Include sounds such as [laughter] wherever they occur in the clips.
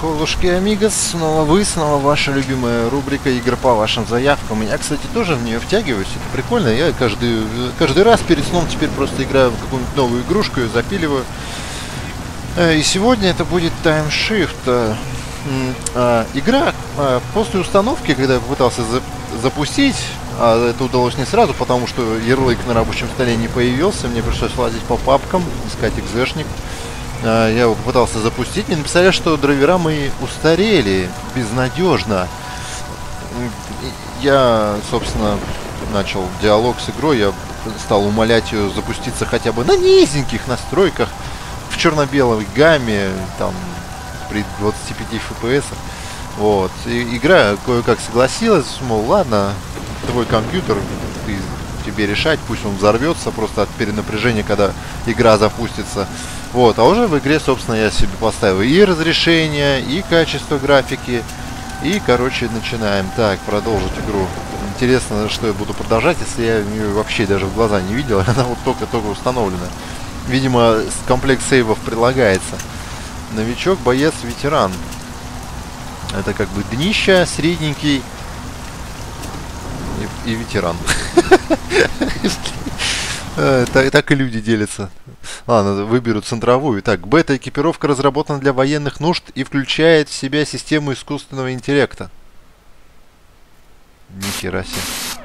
Холушки Амигос, снова вы, снова ваша любимая рубрика игр по вашим заявкам. Я, кстати, тоже в нее втягиваюсь, это прикольно. Я каждый, каждый раз перед сном теперь просто играю в какую-нибудь новую игрушку, ее запиливаю. Э, и сегодня это будет Time Shift. Э, а, игра после установки, когда я попытался за запустить, а это удалось не сразу, потому что ярлык на рабочем столе не появился, мне пришлось лазить по папкам, искать экзешник. Я его попытался запустить, мне написали, что драйвера мои устарели безнадежно. Я, собственно, начал диалог с игрой, я стал умолять ее запуститься хотя бы на низеньких настройках, в черно-белой гамме, там, при 25 FPS. Вот. И игра кое-как согласилась, мол, ладно, твой компьютер, ты, тебе решать, пусть он взорвется просто от перенапряжения, когда игра запустится. Вот, а уже в игре, собственно, я себе поставил и разрешение, и качество графики. И, короче, начинаем. Так, продолжить игру. Интересно, что я буду продолжать, если я ее вообще даже в глаза не видел. [laughs] Она вот только-только установлена. Видимо, комплект сейвов прилагается. Новичок, боец, ветеран. Это как бы днище, средненький и, ветеран. [laughs] Э, так, так и люди делятся. Ладно, выберу центровую. Так, бета-экипировка разработана для военных нужд и включает в себя систему искусственного интеллекта. Нихера себе.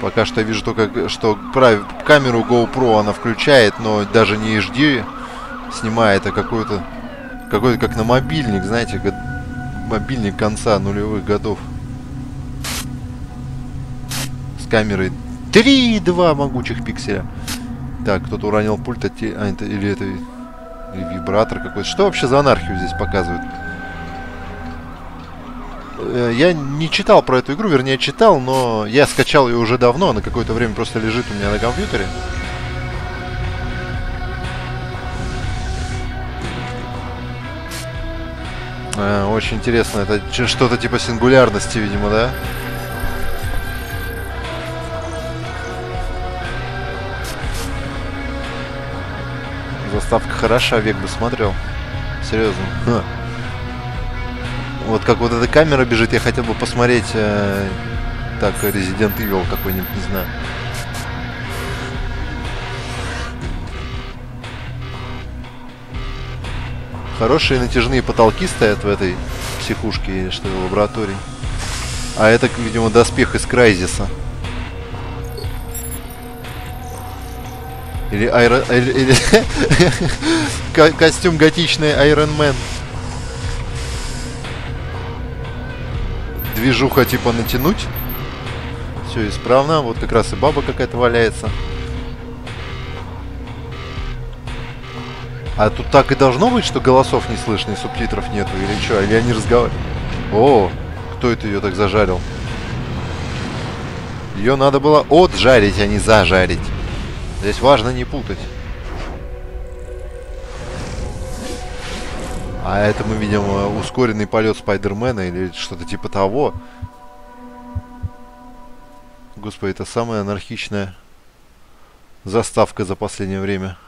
Пока что вижу только, что прав... камеру GoPro она включает, но даже не HD снимает, а какой-то... Какой-то как на мобильник, знаете, мобильник конца нулевых годов. С камерой 3,2 могучих пикселя. Так, кто-то уронил пульт, а, а это, или это или вибратор какой-то. Что вообще за анархию здесь показывают? Э, я не читал про эту игру, вернее читал, но я скачал ее уже давно, на какое-то время просто лежит у меня на компьютере. Э, очень интересно, это что-то типа сингулярности, видимо, да? Заставка хороша, век бы смотрел. Серьезно. Ха. Вот как вот эта камера бежит, я хотел бы посмотреть э, так, Resident Evil какой-нибудь, не знаю. Хорошие натяжные потолки стоят в этой психушке что в лаборатории. А это, видимо, доспех из Крайзиса. Или, или, [laughs] или... костюм готичный Iron Man. Движуха типа натянуть. Все исправно. Вот как раз и баба какая-то валяется. А тут так и должно быть, что голосов не слышно и субтитров нету, или что? Или они разговаривают? О, кто это ее так зажарил? Ее надо было отжарить, а не зажарить. Здесь важно не путать. А это мы видим э, ускоренный полет Спайдермена или что-то типа того. Господи, это самая анархичная заставка за последнее время.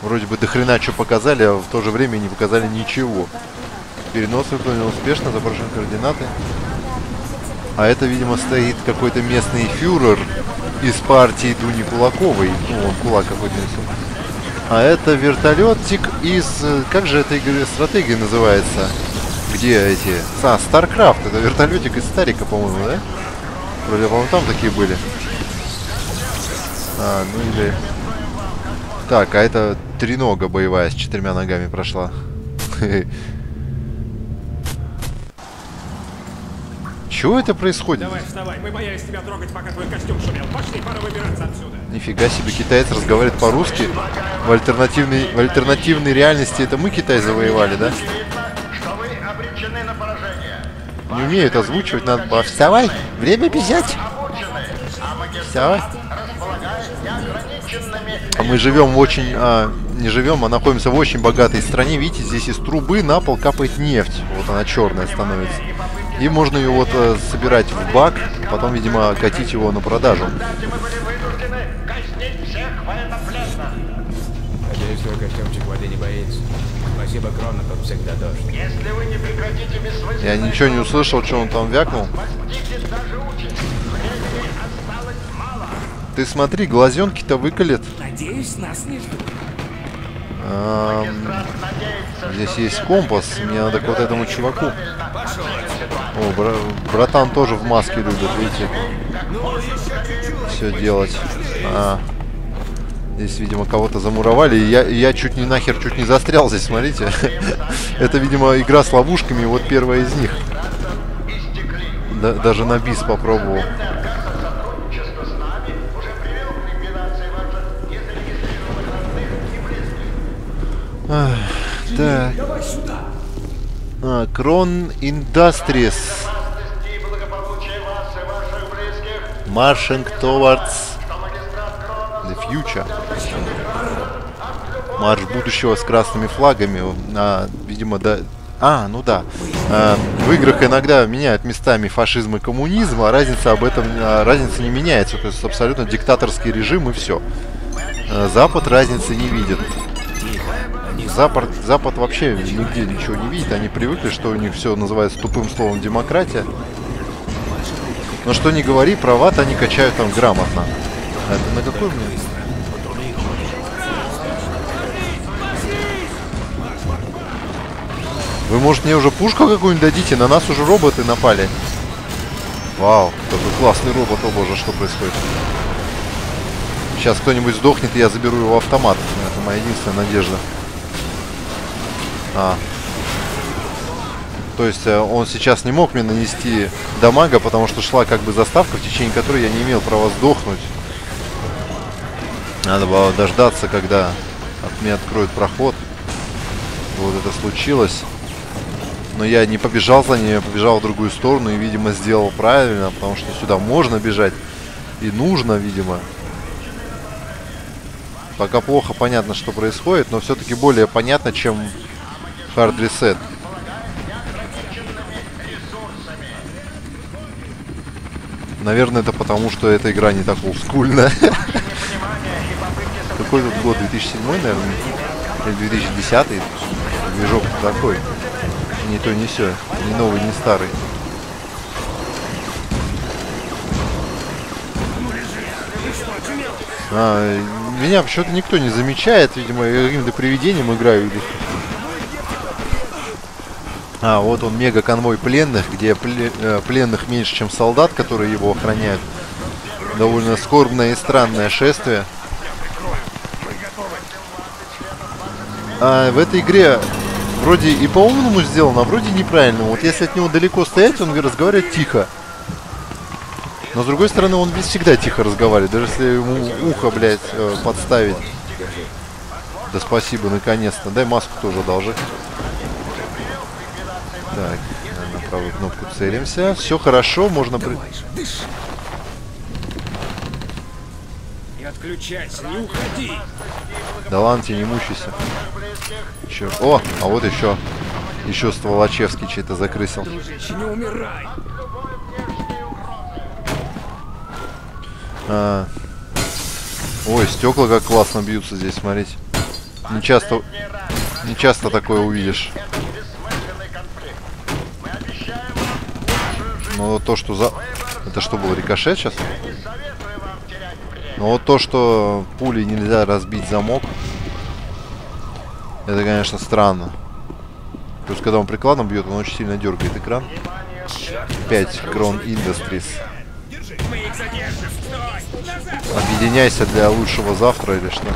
Вроде бы дохрена что показали, а в то же время не показали ничего. Перенос выполнен успешно, заброшены координаты. А это, видимо, стоит какой-то местный фюрер из партии Дуни Кулаковой. Ну, он кулак какой-то. А это вертолетик из... Э, как же эта игра стратегия называется? Где эти... А, StarCraft. Это вертолетик из Старика, по-моему, да? Вроде, по-моему, там такие были. А, ну или... Так, а это тренога боевая с четырьмя ногами прошла. [laughs] Чего это происходит? Давай, вставай, мы боялись тебя трогать, пока твой костюм шумел. Пошли, пора выбираться отсюда. Нифига себе, китаец разговаривает по-русски. В альтернативной, в альтернативной реальности это мы Китай завоевали, да? Не умеют озвучивать, надо... Вставай, время бежать. Вставай. А мы живем в очень... А, не живем, а находимся в очень богатой стране. Видите, здесь из трубы на пол капает нефть. Вот она черная становится. И можно ее вот э, собирать в бак, потом, видимо, катить его на продажу. Надеюсь, твой костюмчик воды не боится. Спасибо, Крона, тут всегда дождь. Если вы не прекратите бессмысленно... Я ничего не услышал, что он там вякнул. Ты смотри, глазенки-то выколет. Надеюсь, нас не ждут. Надеется, здесь есть компас. Мне надо к вот этому чуваку. О, бра- братан тоже в маске любит, видите, все делать. А, здесь, видимо, кого-то замуровали. Я, я чуть не нахер чуть не застрял здесь, смотрите. [laughs] Это, видимо, игра с ловушками, вот первая из них. Да- даже на бис попробовал. Близких. Так. А, Крон Industries. Радости и благополучия вас и ваших близких, Marching towards что магистрат Крона the future. Марш будущего с красными флагами. А, видимо, да. А, ну да. А, в играх иногда меняют местами фашизм и коммунизм, а разница об этом а, разница не меняется. То есть абсолютно диктаторский режим и все. Запад разницы не видит. Запад, Запад вообще нигде ничего не видит. Они привыкли, что у них все называется тупым словом демократия. Но что не говори, права-то они качают там грамотно. А это на какой мне? Вы, может, мне уже пушку какую-нибудь дадите? На нас уже роботы напали. Вау, какой классный робот, о боже, что происходит? Сейчас кто-нибудь сдохнет, и я заберу его автомат. Это моя единственная надежда. А. То есть э, он сейчас не мог мне нанести дамага, потому что шла как бы заставка, в течение которой я не имел права сдохнуть. Надо было дождаться, когда от меня откроют проход. Вот это случилось. Но я не побежал за ней, я побежал в другую сторону и, видимо, сделал правильно, потому что сюда можно бежать и нужно, видимо. Пока плохо понятно, что происходит, но все-таки более понятно, чем Hard Reset. Наверное, это потому, что эта игра не так олдскульная. Какой тут год? 2007, наверное? Или 2010? Движок такой. Не то, не все. Ни новый, ни старый. А, меня почему-то никто не замечает. Видимо, я каким-то привидением играю. или- А, вот он, мега-конвой пленных, где э, пленных меньше, чем солдат, которые его охраняют. Довольно скорбное и странное шествие. А в этой игре вроде и по-умному сделано, а вроде неправильно. Вот если от него далеко стоять, он разговаривает тихо. Но с другой стороны, он без всегда тихо разговаривает, даже если ему ухо, блядь, э, подставить. Да спасибо, наконец-то. Дай маску тоже одолжи. Так, на правую кнопку целимся. Все хорошо, можно... при- Не отключайся, не уходи. Да ладно тебе, не мучайся. Чё? О, а вот еще. Еще Стволочевский чей-то закрысил. А. Ой, стекла как классно бьются здесь, смотрите. Не часто, не часто такое увидишь. бессмысленный конфликт. Мы обещаем вам Но то, что за... Это что было, рикошет сейчас? Но вот то, что пулей нельзя разбить замок, это, конечно, странно. Плюс, когда он прикладом бьет, он очень сильно дергает экран. 5 Крон Industries. Объединяйся для лучшего завтра или что?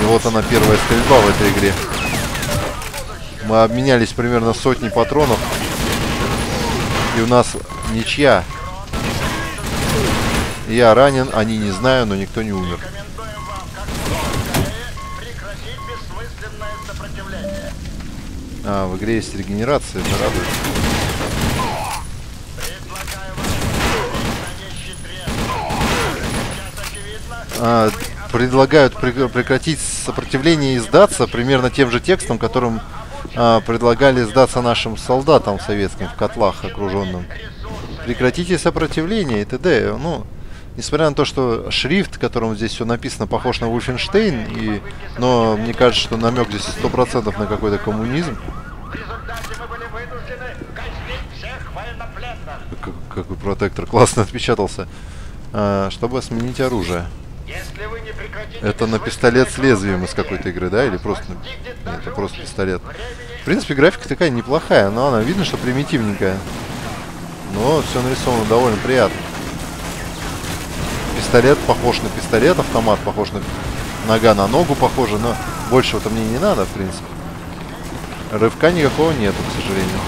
И вот она первая стрельба в этой игре. Мы обменялись примерно сотней патронов. И у нас ничья. Я ранен, они не знаю, но никто не умер. А, в игре есть регенерация, это радует. А, предлагают прек- прекратить сопротивление и сдаться примерно тем же текстом, которым а, предлагали сдаться нашим солдатам советским в котлах окруженным. Прекратите сопротивление и т.д. Ну, несмотря на то, что шрифт, которым здесь все написано, похож на Wolfenstein, и, но мне кажется, что намек здесь 100% на какой-то коммунизм. Какой протектор классно отпечатался. А, чтобы сменить оружие. Это на пистолет с лезвием из какой-то игры, да? Или просто... Нет, это просто пистолет. В принципе, графика такая неплохая, но она видно, что примитивненькая. Но все нарисовано довольно приятно. Пистолет похож на пистолет, автомат похож на... Нога на ногу похожа, но большего-то мне не надо, в принципе. Рывка никакого нету, к сожалению.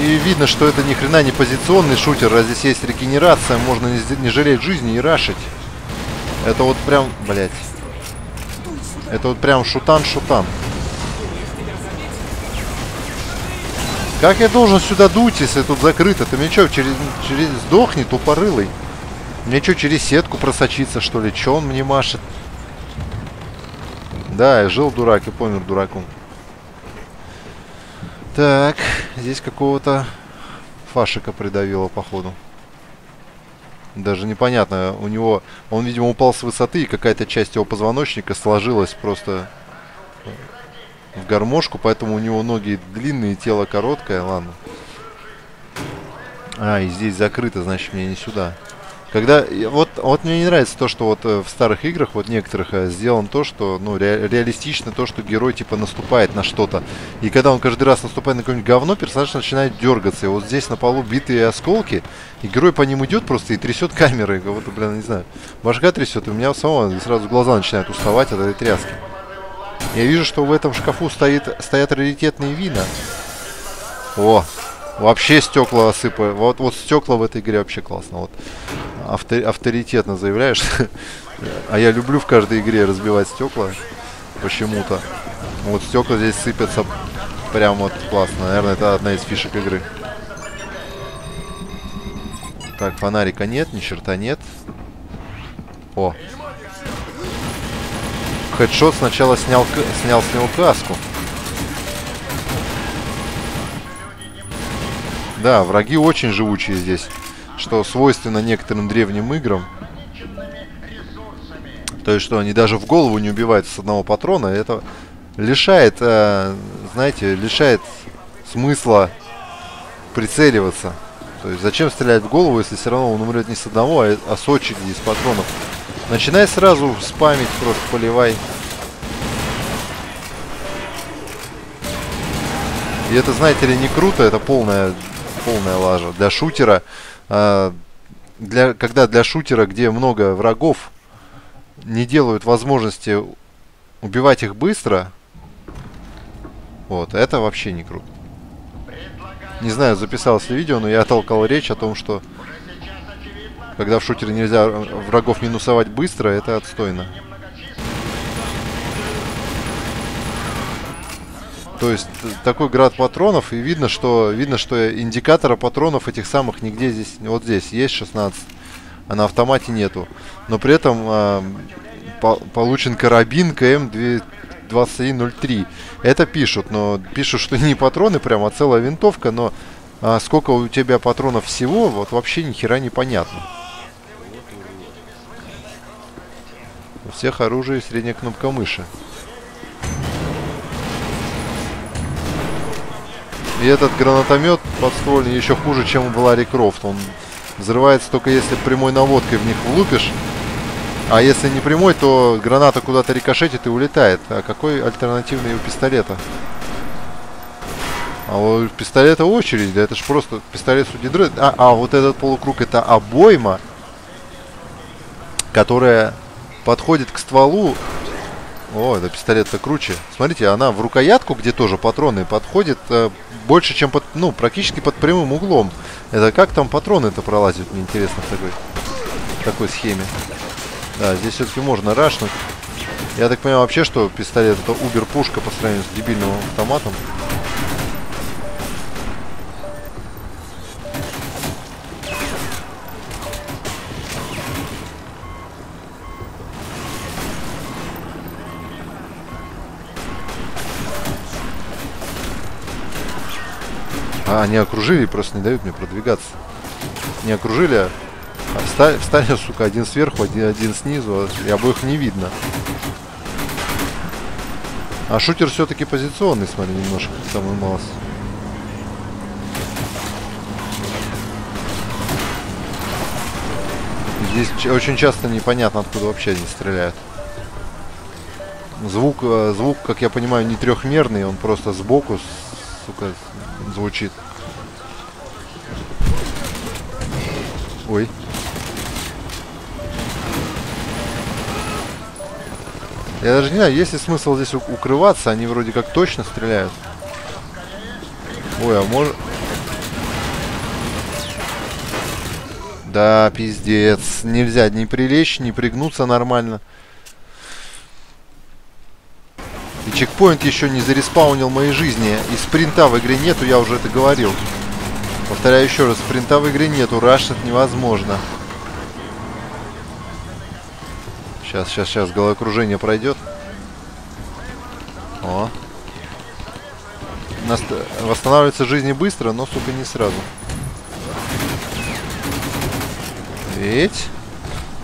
И видно, что это ни хрена не позиционный шутер, а здесь есть регенерация, можно не, не жалеть жизни и рашить. Это вот прям, блять. Это вот прям шутан-шутан. Как я должен сюда дуть, если тут закрыто? Ты мне что, через, через сдохни, тупорылый? Мне что, через сетку просочиться, что ли? Че он мне машет? Да, я жил дурак и помер дураком. Так, здесь какого-то фашика придавило, походу. Даже непонятно, у него... Он, видимо, упал с высоты, и какая-то часть его позвоночника сложилась просто в гармошку, поэтому у него ноги длинные, тело короткое, ладно. А, и здесь закрыто, значит, мне не сюда. Когда, вот, вот мне не нравится то, что вот э, в старых играх, вот некоторых, э, сделано то, что, ну, ре- реалистично то, что герой, типа, наступает на что-то. И когда он каждый раз наступает на какое-нибудь говно, персонаж начинает дергаться. И вот здесь на полу битые осколки, и герой по ним идет просто и трясет камерой. Как будто, блин, не знаю, башка трясет, и у меня самого сразу глаза начинают уставать от этой тряски. Я вижу, что в этом шкафу стоит, стоят раритетные вина. О, вообще стекла осыпают. Вот, вот стекла в этой игре вообще классно. Вот авто- авторитетно заявляешь. [laughs] а я люблю в каждой игре разбивать стекла. Почему-то. Вот стекла здесь сыпятся прям вот классно. Наверное, это одна из фишек игры. Так, фонарика нет, ни черта нет. О. Хедшот сначала снял, снял с него каску. Да, враги очень живучие здесь, что свойственно некоторым древним играм. То есть, что они даже в голову не убиваются с одного патрона, это лишает, э, знаете, лишает смысла прицеливаться. То есть, зачем стрелять в голову, если все равно он умрет не с одного, а, а с очереди из патронов. Начинай сразу спамить, просто поливай. И это, знаете ли, не круто, это полная, полная лажа. Для шутера, э, для, когда для шутера, где много врагов, не делают возможности убивать их быстро, вот, это вообще не круто. Не знаю, записалось ли видео, но я толкал речь о том, что когда в шутере нельзя э, врагов минусовать быстро, это отстойно. То есть т- такой град патронов, и видно, что видно, что индикатора патронов этих самых нигде здесь, вот здесь есть 16, а на автомате нету. Но при этом а, по- получен карабин КМ-2103. Это пишут, но пишут, что не патроны прям, а целая винтовка, но а, сколько у тебя патронов всего, вот вообще ни хера не. У всех оружие средняя кнопка мыши. И этот гранатомет подствольный еще хуже, чем у Ларри Крофт. Он взрывается только если прямой наводкой в них влупишь. А если не прямой, то граната куда-то рикошетит и улетает. А какой альтернативный у пистолета? А у пистолета очередь, да это ж просто пистолет судьи Дред. А, а вот этот полукруг это обойма, которая подходит к стволу. О, это пистолет-то круче. Смотрите, она в рукоятку, где тоже патроны, подходит э, больше, чем под, ну, практически под прямым углом. Это как там патроны-то пролазят, мне интересно, в такой, в такой схеме. Да, здесь все-таки можно рашнуть. Я так понимаю вообще, что пистолет это убер-пушка по сравнению с дебильным автоматом. А, они окружили и просто не дают мне продвигаться. Не окружили, а встали, встали, [laughs] сука, один сверху, один, один снизу, а и обоих не видно. А шутер все-таки позиционный, смотри, немножко, самый малость. Здесь очень часто непонятно, откуда вообще они стреляют. Звук, э, звук, как я понимаю, не трехмерный, он просто сбоку, сука, звучит. Ой. Я даже не знаю, есть ли смысл здесь укрываться, они вроде как точно стреляют. Ой, а может... Да, пиздец. Нельзя ни прилечь, ни пригнуться нормально. И чекпоинт еще не зареспаунил моей жизни. И спринта в игре нету, я уже это говорил. Повторяю еще раз, спринта в игре нету, рашить невозможно. Сейчас, сейчас, сейчас, головокружение пройдет. О. Наст... Восстанавливается жизни быстро, но, сука, не сразу. Ведь.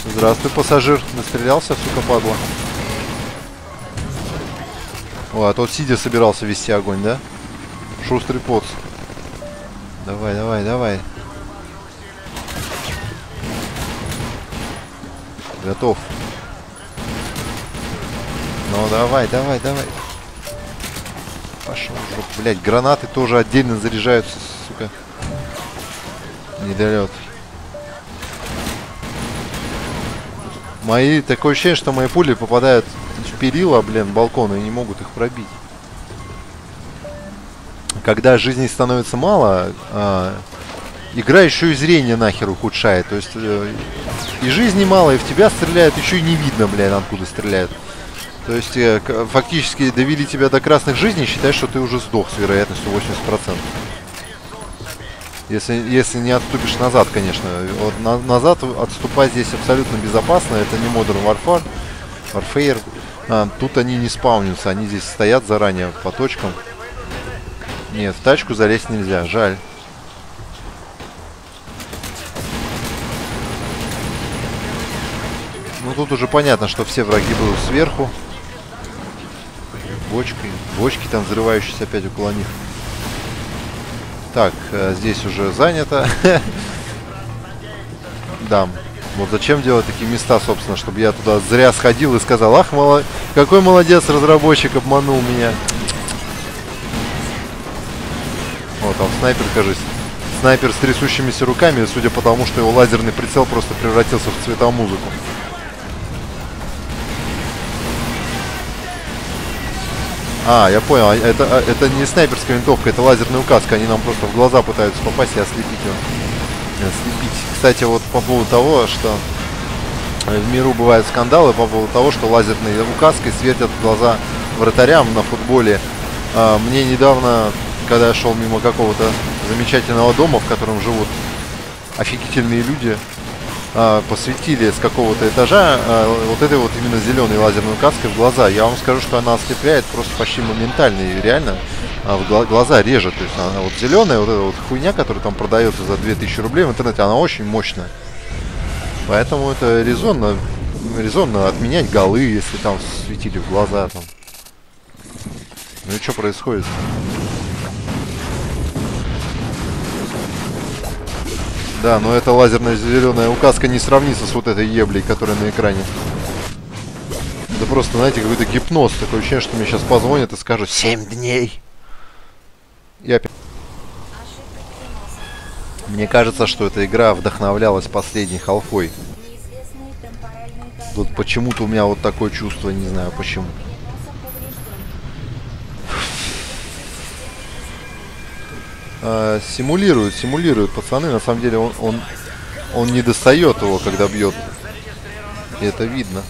Здравствуй, пассажир. Настрелялся, сука, падла. О, а тот сидя собирался вести огонь, да? Шустрый поц. Давай, давай, давай. Готов. Ну давай, давай, давай. Пошел в. Блять, гранаты тоже отдельно заряжаются, сука. Недолет. Мои, такое ощущение, что мои пули попадают перила, блин, балкона и не могут их пробить. Когда жизни становится мало, а, игра еще и зрение нахер ухудшает. То есть э, и жизни мало, и в тебя стреляют, еще и не видно, блин, откуда стреляют. То есть э, фактически довели тебя до красных жизней, считай, что ты уже сдох с вероятностью 80%. Если, если не отступишь назад, конечно. Вот на- назад отступать здесь абсолютно безопасно. Это не Modern Warfare. Warfare. А, тут они не спаунятся. Они здесь стоят заранее по точкам. Нет, в тачку залезть нельзя. Жаль. Ну тут уже понятно, что все враги будут сверху. Бочкой. Бочки там взрывающиеся опять около них. Так, э, здесь уже занято. [laughs] Да. Вот зачем делать такие места, собственно, чтобы я туда зря сходил и сказал, ах, мало... какой молодец разработчик, обманул меня. Вот, там снайпер, кажется. Снайпер с трясущимися руками, судя по тому, что его лазерный прицел просто превратился в цветомузыку. А, я понял, а это, а, это не снайперская винтовка, это лазерная указка, они нам просто в глаза пытаются попасть и ослепить его. Ослепить. Кстати, вот по поводу того, что в миру бывают скандалы по поводу того, что лазерной указкой светят глаза вратарям на футболе. А, мне недавно, когда я шел мимо какого-то замечательного дома, в котором живут офигительные люди, а, посветили с какого-то этажа а, вот этой вот именно зеленой лазерной указкой в глаза. Я вам скажу, что она ослепляет просто почти моментально и реально а, в гла- глаза режет. То есть она вот зеленая, вот эта вот хуйня, которая там продается за 2000 рублей в интернете, она очень мощная. Поэтому это резонно, резонно отменять голы, если там светили в глаза там. Ну и что происходит? Да, но эта лазерная зеленая указка не сравнится с вот этой еблей, которая на экране. Это просто, знаете, какой-то гипноз. Такое ощущение, что мне сейчас позвонят и скажут 7 дней. Опять. Мне кажется, что эта игра вдохновлялась последней халфой. Тут почему-то у меня вот такое чувство, не знаю почему. А, симулируют, симулируют пацаны. На самом деле он, он, он не достает его, когда бьет. И это видно.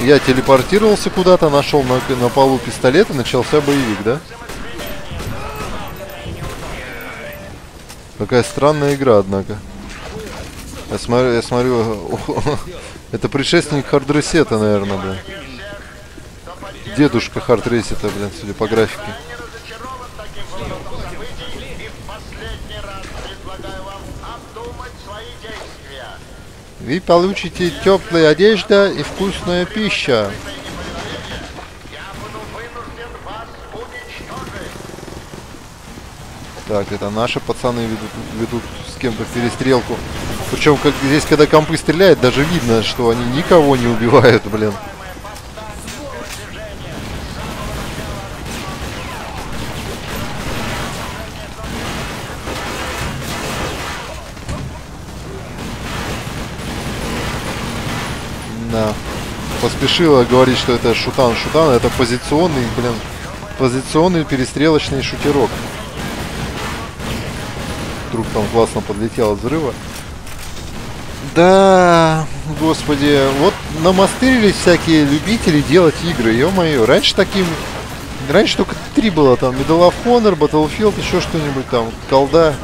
Я телепортировался куда-то, нашел на, на полу пистолет и начался боевик, да? Какая странная игра, однако. Я смотрю, я смотрю, [laughs] это предшественник Hard Reset а, наверное, да. дедушка хард-рейсера, блин, судя по графике. Не разочарован таким поворотом событий и в последний раз предлагаю вам обдумать свои действия. Вы получите теплая одежда и вкусная пища. Так, это наши пацаны ведут, ведут с кем-то перестрелку. Причем как здесь, когда компы стреляют, даже видно, что они никого не убивают, блин. Да. Поспешила говорить, что это шутан. Шутан это позиционный, блин, позиционный перестрелочный шутерок. Вдруг там классно подлетел от взрыва. Да, господи, вот намастырились всякие любители делать игры, ё-моё. Раньше таким... Раньше только три было, там, Medal of Honor, Battlefield, еще что-нибудь там, колда.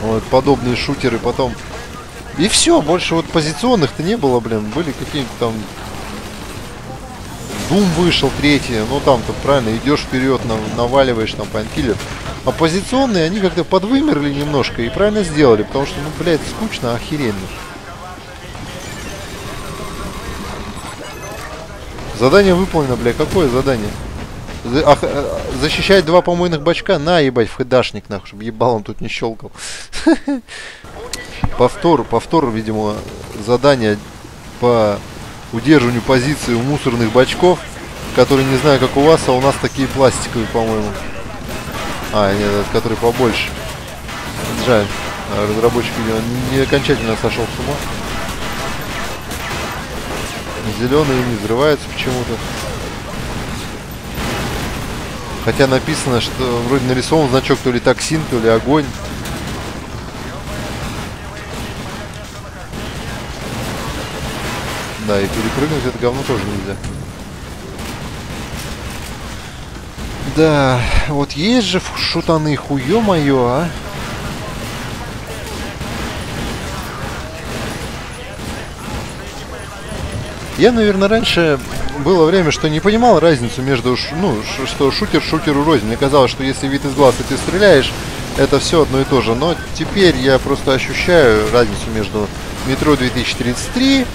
Вот, подобные шутеры потом. И все, больше вот позиционных-то не было, блин. Были какие-нибудь там... Doom вышел третий, ну там-то правильно, идешь вперед, нав- наваливаешь там панкиллер. А позиционные, они как-то подвымерли немножко и правильно сделали, потому что, ну, блядь, скучно, охеренно. Задание выполнено, бля, какое задание? За- ах- э, защищать два помойных бачка? На, ебать, в хэдашник, нахуй, чтобы ебалом тут не щелкал. [laughs] Повтор, повтор, видимо, задание по удерживанию позиции у мусорных бачков, которые не знаю, как у вас, а у нас такие пластиковые, по-моему. А, нет, этот, который побольше. Жаль. А Разработчик, видимо, не окончательно сошел с ума. Зеленые не взрываются почему-то. Хотя написано, что вроде нарисован значок то ли токсин, то ли огонь. Да, и перепрыгнуть это говно тоже нельзя. Да, вот есть же шутаны, хуё моё, а. Я, наверное, раньше было время, что не понимал разницу между, ну, что шутер шутеру рознь. Мне казалось, что если вид из глаз и ты стреляешь, это все одно и то же. Но теперь я просто ощущаю разницу между метро 2033,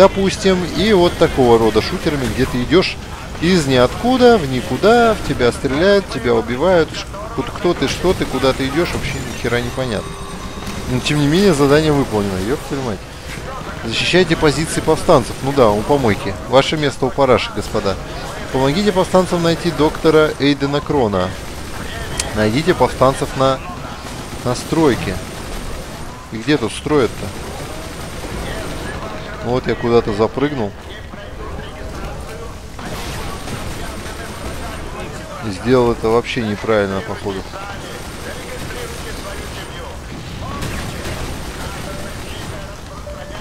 допустим, и вот такого рода шутерами, где ты идешь из ниоткуда в никуда, в тебя стреляют, тебя убивают. Кто ты, что ты, куда ты идешь, вообще ни хера непонятно. Но тем не менее задание выполнено. Твою мать. Защищайте позиции повстанцев. Ну да, у помойки. Ваше место у параши, господа. Помогите повстанцам найти доктора Эйдена Крона. Найдите повстанцев на, на стройке. И где тут строят-то? Вот я куда-то запрыгнул. И сделал это вообще неправильно, походу.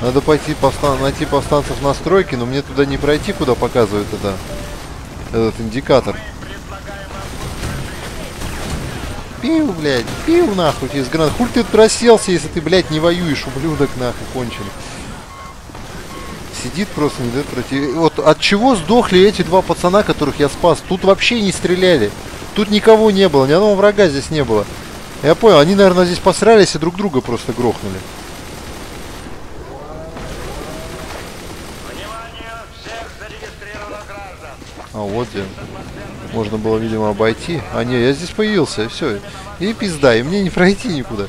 Надо пойти повстан... найти повстанцев на стройке, но мне туда не пройти, куда показывает это этот индикатор. Пиу, блядь, пиу нахуй из гранат. Хуй ты расселся, если ты, блядь, не воюешь, ублюдок нахуй конченый. Сидит просто, не дает пройти. Вот от чего сдохли эти два пацана, которых я спас? Тут вообще не стреляли. Тут никого не было, ни одного врага здесь не было. Я понял, они, наверное, здесь посрались и друг друга просто грохнули. А вот где. Можно было, видимо, обойти. А не, я здесь появился, и все. И пизда, и мне не пройти никуда.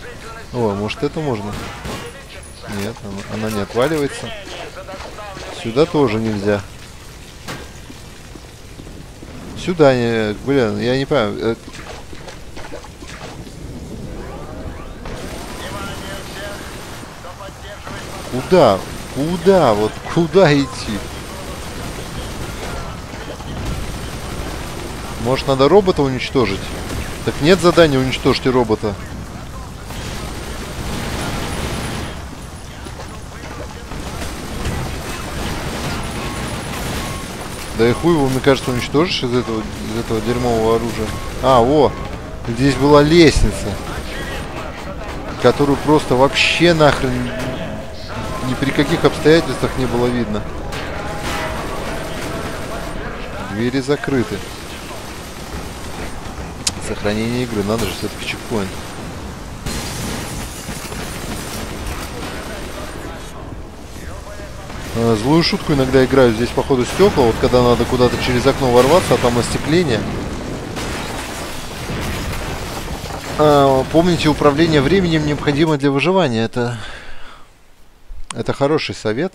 О, может это можно. Нет, она, она не отваливается. Сюда тоже нельзя. Сюда не... Блин, я не понимаю. э, Куда? Куда? Вот куда идти? Может, надо робота уничтожить? Так нет задания уничтожьте робота. Да и хуй его, мне кажется, уничтожишь из этого, из этого дерьмового оружия. А, о! Здесь была лестница. Которую просто вообще нахрен ни при каких обстоятельствах не было видно. Двери закрыты. Сохранение игры. Надо же, все-таки чекпоинт. Злую шутку иногда играю здесь, походу, стекла. Вот когда надо куда-то через окно ворваться, а там остекление. А, помните, управление временем необходимо для выживания. Это, это хороший совет.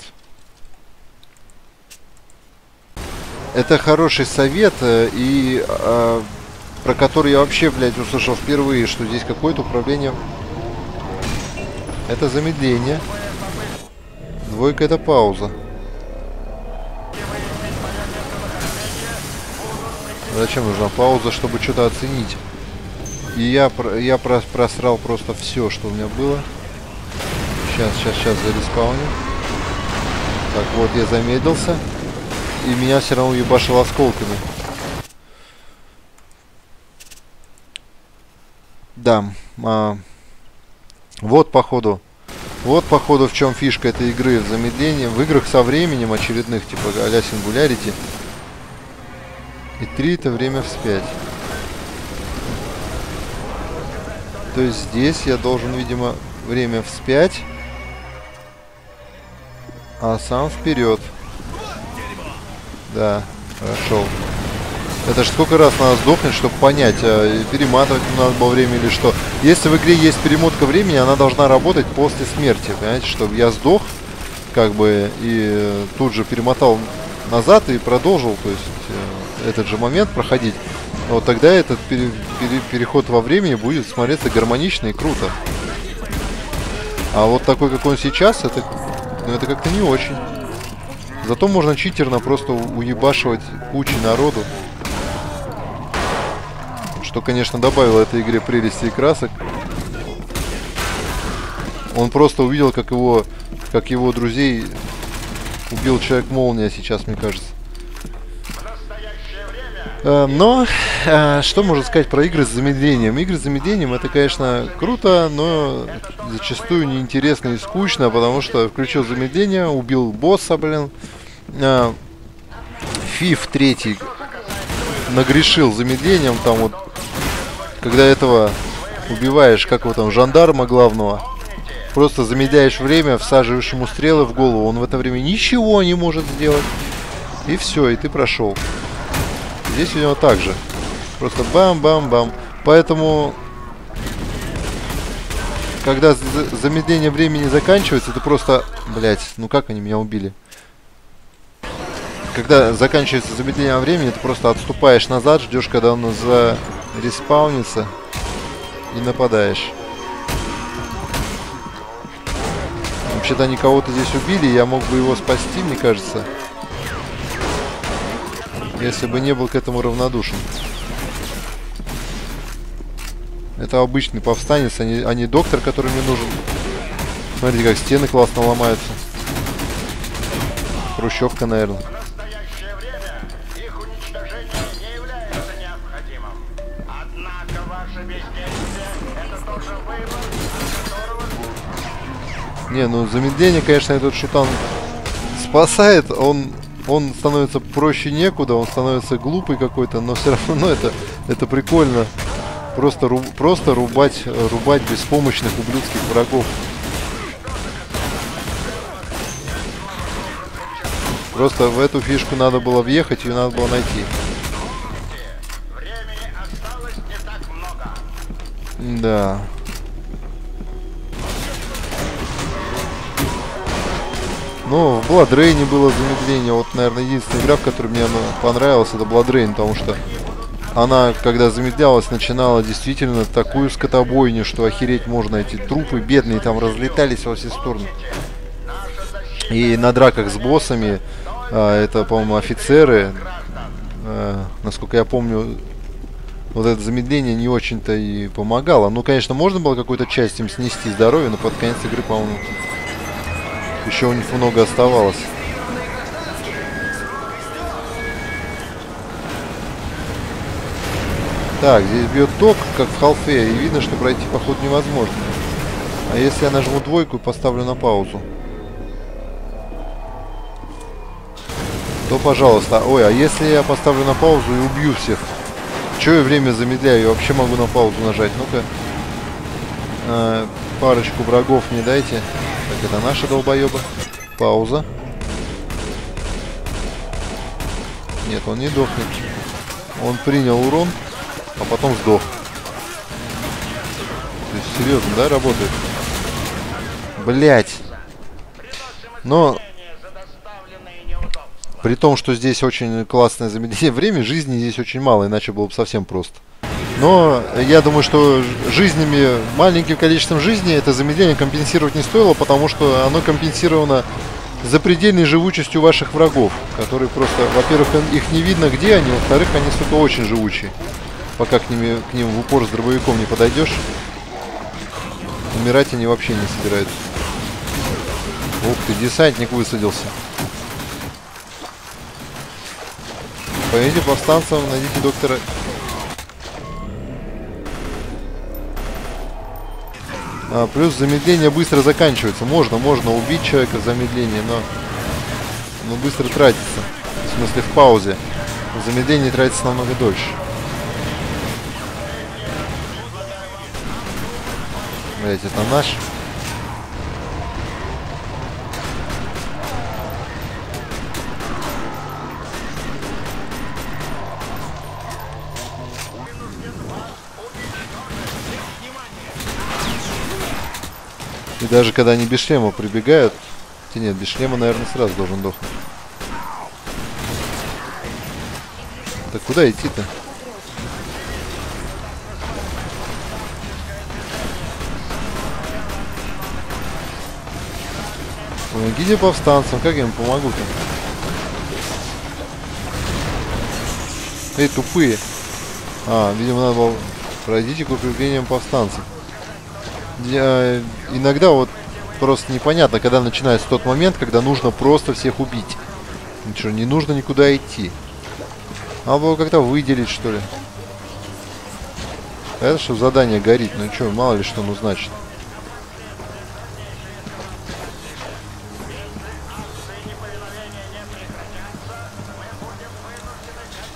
Это хороший совет, э, и а, про который я вообще, блядь, услышал впервые, что здесь какое-то управление. Это замедление. Двойка это пауза. Зачем нужна пауза, чтобы что-то оценить? И я, я прос- просрал просто все, что у меня было. Сейчас, сейчас, сейчас зареспауню. Так, вот я замедлился. И меня все равно ебашило осколками. Да. а, вот походу. Вот походу в чем фишка этой игры в замедлении. В играх со временем очередных, типа а-ля Singularity. И 3 это время вспять. То есть здесь я должен, видимо, время вспять, а сам вперед. Да, хорошо. Это ж сколько раз надо сдохнуть, чтобы понять, а, перематывать надо было время или что. Если в игре есть перемотка времени, она должна работать после смерти, понимаете, чтобы я сдох, как бы, и тут же перемотал назад и продолжил, то есть, э, этот же момент проходить. Вот тогда этот пере- пере- переход во времени будет смотреться гармонично и круто. А вот такой, как он сейчас, это, ну, это как-то не очень. Зато можно читерно просто уебашивать кучи народу. Что, конечно, добавило этой игре прелести и красок. Он просто увидел, как его, как его друзей убил Человек-молния сейчас, мне кажется. Э, Но э, что можно сказать про игры с замедлением? Игры с замедлением это, конечно, круто, но зачастую неинтересно и скучно, потому что включил замедление, убил босса, блин. Э, Фиф третий нагрешил замедлением, там вот, когда этого убиваешь, как его там, жандарма главного, просто замедляешь время, всаживаешь ему стрелы в голову, он в это время ничего не может сделать. И все, и ты прошел. Здесь у него так же. Просто бам-бам-бам. Поэтому, когда за- замедление времени заканчивается, ты просто... Блять, ну как они меня убили? Когда заканчивается замедление времени, ты просто отступаешь назад, ждешь, когда он зареспаунится и нападаешь. Вообще-то они кого-то здесь убили, я мог бы его спасти, мне кажется. Если бы не был к этому равнодушен. Это обычный повстанец, а не, а не доктор, который мне нужен. Смотрите, как стены классно ломаются. Хрущевка, наверное. Не, ну замедление, конечно, этот шутан спасает. Он, он становится проще некуда, он становится глупый какой-то, но все равно [laughs] это, это прикольно. Просто, ру- просто рубать, рубать беспомощных ублюдских врагов. Просто в эту фишку надо было въехать, ее надо было найти. Да. Ну, в Rain было замедление. Вот, наверное, единственная игра, в которой мне она понравилась, это Rain, потому что она, когда замедлялась, начинала действительно такую скотобойню, что охереть можно. Эти трупы бедные там разлетались во все стороны. И на драках с боссами, а, это, по-моему, офицеры, а, насколько я помню, вот это замедление не очень-то и помогало. Ну, конечно, можно было какую-то часть им снести здоровье, но под конец игры, по-моему, еще у них много оставалось. Так, здесь бьет ток, как в халфе, и видно, что пройти походу невозможно. А если я нажму двойку и поставлю на паузу? то пожалуйста. Ой, а если я поставлю на паузу и убью всех? Че я время замедляю? Я вообще могу на паузу нажать. Ну-ка. А, парочку врагов мне дайте. Так, это наши долбоебы. Пауза. Нет, он не дохнет. Он принял урон, а потом сдох. То есть серьезно, да, работает? Блять. Но при том, что здесь очень классное замедление времени, жизни здесь очень мало, иначе было бы совсем просто. Но я думаю, что жизнями, маленьким количеством жизней это замедление компенсировать не стоило, потому что оно компенсировано запредельной живучестью ваших врагов, которые просто, во-первых, их не видно где они, во-вторых, они, сука, очень живучие. Пока к, ними, к ним в упор с дробовиком не подойдешь, умирать они вообще не собираются. Ух ты, десантник высадился. Пойдите повстанцам, найдите доктора. А, плюс замедление быстро заканчивается. Можно, можно убить человека в замедлении, но, но быстро тратится. В смысле в паузе. В замедлении тратится намного дольше. Блять, это наш. И даже когда они без шлема прибегают, хотя нет, без шлема, наверное, сразу должен дохнуть. Так куда идти-то? Помогите повстанцам, как я им помогу-то? Эй, тупые. А, видимо, надо было... Пройдите к укреплениям повстанцев. Иногда вот просто непонятно, когда начинается тот момент, когда нужно просто всех убить. Ничего, не нужно никуда идти. Надо было как-то выделить, что ли. Это что задание горит. Ну что, мало ли что оно значит.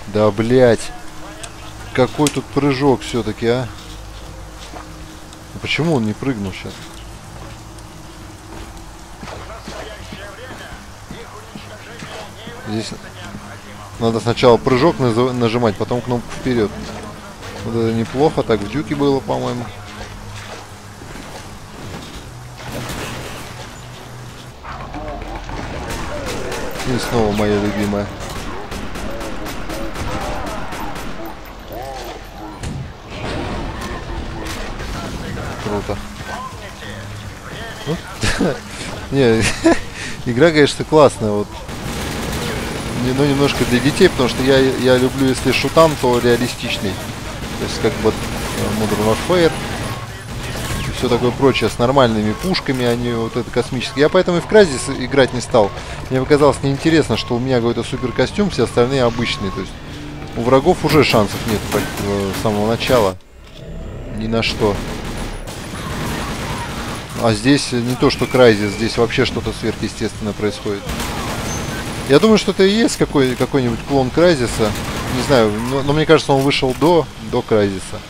Да, блять. Какой тут прыжок все-таки, а? Почему он не прыгнул сейчас? Здесь надо сначала прыжок нажимать, потом кнопку вперед. Вот это неплохо, так в дюке было, по-моему. И снова моя любимая. [laughs] Не, [laughs] игра, конечно, классная. Вот. Ну, немножко для детей, потому что я, я люблю, если шутан, то реалистичный. То есть, как вот э, Modern Warfare и все такое прочее, с нормальными пушками, а не вот это космическое. Я поэтому и в Кразис играть не стал. Мне показалось неинтересно, что у меня какой-то супер костюм, все остальные обычные. То есть, у врагов уже шансов нет э, с самого начала. Ни на что. А здесь не то, что Крайзис, здесь вообще что-то сверхъестественное происходит. Я думаю, что это и есть какой, какой-нибудь клон Крайзиса. Не знаю, но, но мне кажется, он вышел до, до Крайзиса.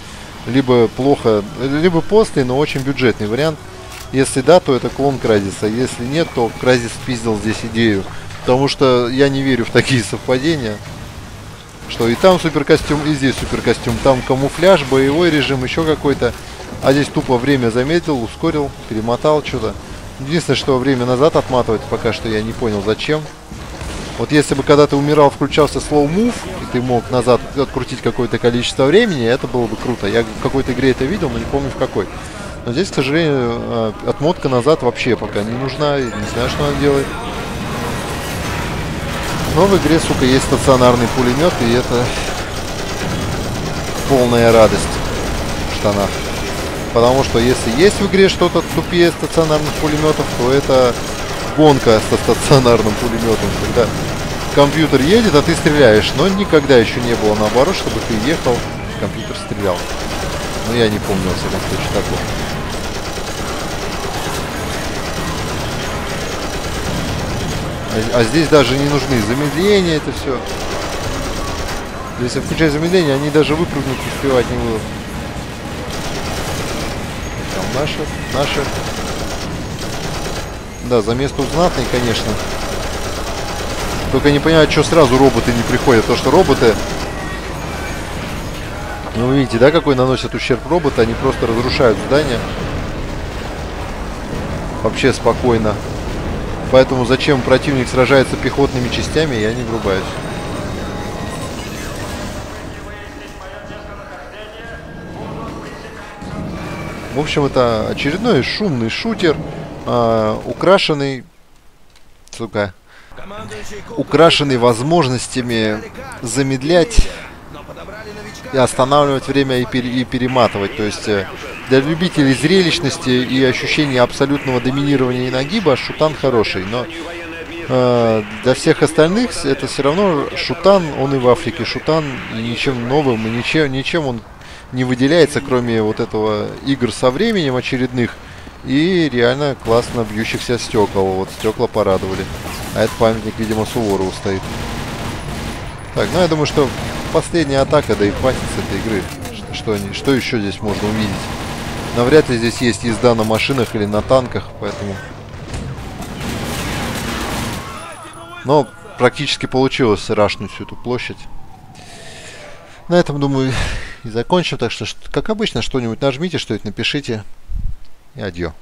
Либо плохо, либо после, но очень бюджетный вариант. Если да, то это клон Крайзиса. Если нет, то Крайзис спиздил здесь идею. Потому что я не верю в такие совпадения. Что и там супер костюм, и здесь супер костюм. Там камуфляж, боевой режим, еще какой-то. А здесь тупо время заметил, ускорил, перемотал что-то. Единственное, что время назад отматывать пока что я не понял зачем. Вот если бы когда ты умирал, включался slow move, и ты мог назад открутить какое-то количество времени, это было бы круто. Я в какой-то игре это видел, но не помню в какой. Но здесь, к сожалению, э, отмотка назад вообще пока не нужна, не знаю, что она делает. Но в игре, сука, есть стационарный пулемет, и это полная радость в штанах. Потому что если есть в игре что-то тупее стационарных пулеметов, то это гонка со стационарным пулеметом, когда компьютер едет, а ты стреляешь. Но никогда еще не было наоборот, чтобы ты ехал, компьютер стрелял. Но я не помню, во всяком случае, такого. А, а здесь даже не нужны замедления, это все. Если включать замедление, они даже выпрыгнуть успевать не будут. Там наши, наши. Да, за место знатный, конечно. Только не понимаю, что сразу роботы не приходят. То, что роботы... Ну, вы видите, да, какой наносят ущерб роботы? Они просто разрушают здание. Вообще спокойно. Поэтому зачем противник сражается пехотными частями, я не врубаюсь. В общем, это очередной шумный шутер, э, украшенный, сука, украшенный возможностями замедлять и останавливать время и, пере, и перематывать. То есть э, для любителей зрелищности и ощущения абсолютного доминирования и нагиба шутан хороший, но э, для всех остальных это все равно шутан, он и в Африке шутан, и ничем новым, и ничем, ничем он не выделяется, кроме вот этого игр со временем очередных и реально классно бьющихся стекол. Вот стекла порадовали. А это памятник, видимо, Суворову стоит. Так, ну я думаю, что последняя атака, да и хватит с этой игры. Что, что, они, что еще здесь можно увидеть? Навряд ли здесь есть езда на машинах или на танках, поэтому... Но практически получилось рашнуть всю эту площадь. На этом, думаю, и закончим. Так что, как обычно, что-нибудь нажмите, что-нибудь напишите. И адьё.